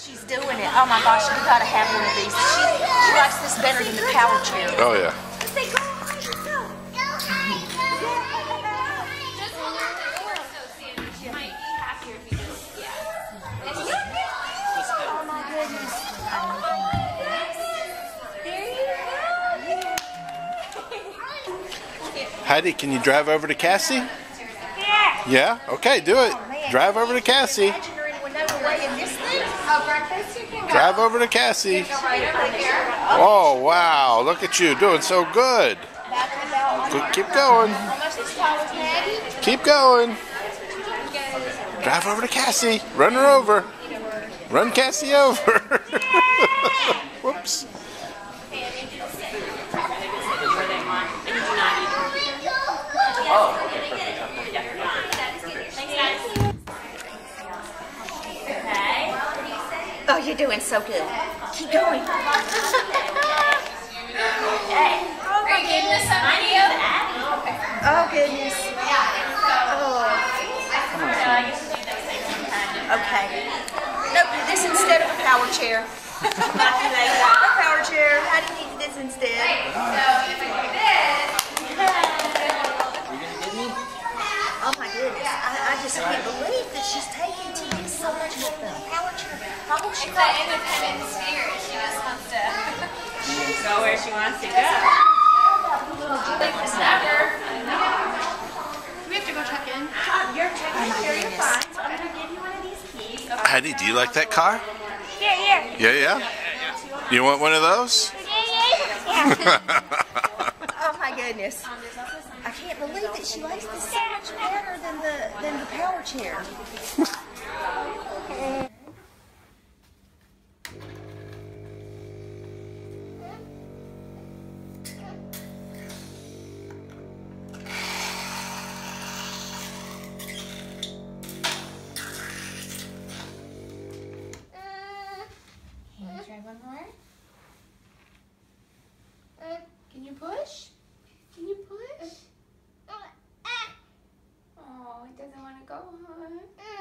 She's doing it. Oh my gosh, you gotta have one of these. She, she likes this better than the power chair. Oh yeah. Say, go, go. Oh my goodness. There you go. Heidi, can you drive over to Cassie? Yeah. Yeah? Okay, do it. Drive over to Cassie. Imagine her in Winona Way in this. Breakfast you can go. Drive over to Cassie. Right over. Oh, wow. Look at you doing so good. That's about Good- Keep going. almost as tall as Maggie. Keep going. Drive over to Cassie. Run her over. Run Cassie over. Whoops. You're doing so good. Keep going. Are you getting this on video? Oh, goodness. Oh. Okay. Nope, do this instead of a power chair. a power chair. How do you need this instead? Oh my goodness. I, I just can't believe that she's taking to this so much with the power chair. She It's that independent spirit. She just wants to go where she wants to go. never. We have to go check in. You're taking care of your fine, so I'm going to give you one of these keys. Heidi, do you like that car? Yeah, yeah. Yeah, yeah. You want one of those? Yeah, Oh my goodness. I can't believe that she likes this so much better than the than the power chair one more. Can you push? Can you push? Uh, uh. Oh, it doesn't want to go, huh?